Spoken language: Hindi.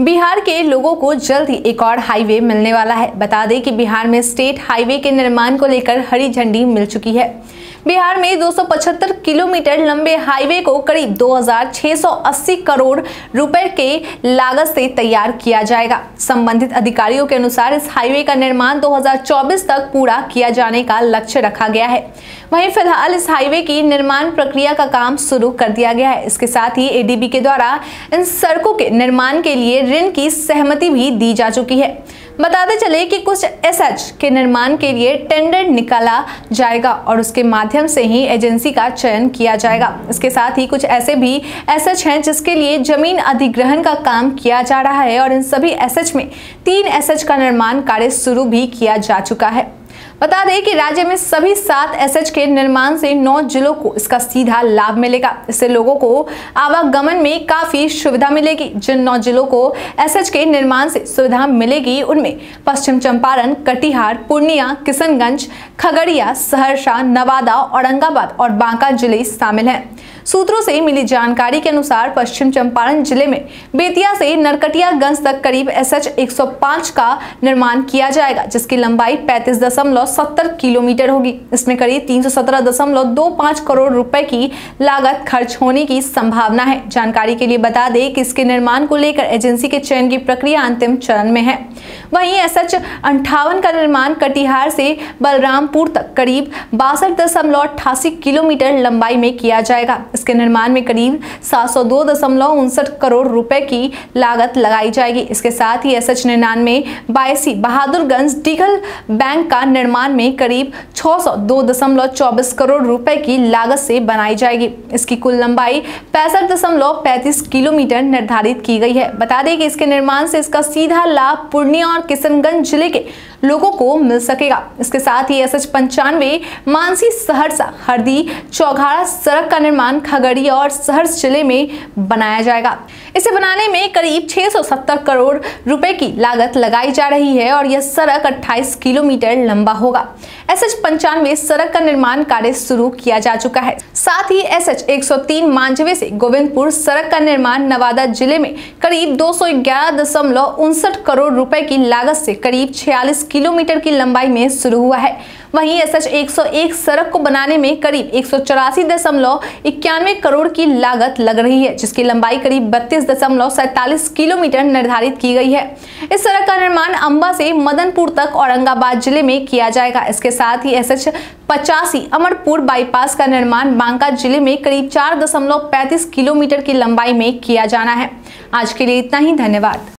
बिहार के लोगों को जल्द ही एक और हाईवे मिलने वाला है। बता दें कि बिहार में स्टेट हाईवे के निर्माण को लेकर हरी झंडी मिल चुकी है। बिहार में 275 किलोमीटर लंबे हाईवे को करीब 2680 करोड़ रुपए के लागत से तैयार किया जाएगा। संबंधित अधिकारियों के अनुसार इस हाईवे का निर्माण 2024 तक पूरा किया जाने का लक्ष्य रखा गया है। वहीं फ़िलहाल इस हाईवे की निर्माण प्रक्रिया का काम शुरू कर दिया गया है। इसके साथ ही एडीबी के द्वारा इन सड़कों के निर्माण के लिए ऋण की सहमति भी दी जा चुकी है। बताते चले कि कुछ एसएच के निर्माण के लिए टेंडर निकाला जाएगा और उसके माध्यम से ही एजेंसी का चयन किया जाएगा। इसके साथ ही कुछ ऐसे भी एसएच हैं जिसके लिए ज़मीन अधिग्रहण का काम किया जा रहा है और इन सभी एसएच में तीन एसएच का निर्माण कार्य शुरू भी किया जा चुका है। बता दें कि राज्य में सभी सात एसएच के निर्माण से नौ जिलों को इसका सीधा लाभ मिलेगा। इससे लोगों को आवागमन में काफ़ी सुविधा मिलेगी। जिन नौ जिलों को एसएच के निर्माण से सुविधा मिलेगी, उनमें पश्चिम चंपारण, कटिहार, पूर्णिया, किशनगंज, खगड़िया, सहरसा, नवादा, औरंगाबाद और बांका ज़िले शामिल हैं। सूत्रों से मिली जानकारी के अनुसार पश्चिम चंपारण ज़िले में बेतिया से नरकटियागंज तक करीब एस एच का निर्माण किया जाएगा, जिसकी लंबाई पैंतीस किलोमीटर होगी। इसमें करीब तीन करोड़ रुपए की लागत खर्च होने की संभावना है। जानकारी के लिए बता दें कि इसके निर्माण को लेकर एजेंसी के चयन की प्रक्रिया अंतिम चरण में है। वहीं एस एच अंठावन का निर्माण कटिहार से बलरामपुर तक करीब बासठ दशमलव अट्ठासी किलोमीटर लंबाई में किया जाएगा। इसके निर्माण में करीब सात सौ दो दशमलव उनसठ करोड़ रुपए की लागत लगाई जाएगी। इसके साथ ही एस एच निन्यानवे बाईसी बहादुरगंज डिगल बैंक का निर्माण में करीब छह सौ दो दशमलव चौबीस करोड़ रुपए की लागत से बनाई जाएगी। इसकी कुल लंबाई पैंसठ दशमलव किलोमीटर निर्धारित की गई है। बता दें कि इसके निर्माण से इसका सीधा लाभ पूर्णिया और किशनगंज ज़िले के लोगों को मिल सकेगा। इसके साथ ही एस एच पंचानवे, मानसी सहरसा, हरदी चौघाड़ा सड़क का निर्माण खगड़िया और सहर्ष ज़िले में बनाया जाएगा। इसे बनाने में करीब 670 करोड़ रुपए की लागत लगाई जा रही है और यह सड़क 28 किलोमीटर लंबा होगा। एस एच पंचानवे सड़क का निर्माण कार्य शुरू किया जा चुका है। साथ ही एस एच एक मांझवे से गोविंदपुर सड़क का निर्माण नवादा ज़िले में करीब दो करोड़ रुपए की लागत से करीब 46 किलोमीटर की लंबाई में शुरू हुआ है। वहीं एस एच एक सड़क को बनाने में करीब एक करोड़ की लागत लग रही है, जिसकी लंबाई करीब बत्तीस किलोमीटर निर्धारित की गई है। इस सड़क का निर्माण अंबा से मदनपुर तक औरंगाबाद ज़िले में किया जाएगा। इसके साथ ही एस एच पचासी अमरपुर बाईपास का निर्माण बांका ज़िले में करीब चार किलोमीटर की लंबाई में किया जाना है। आज के लिए इतना ही, धन्यवाद।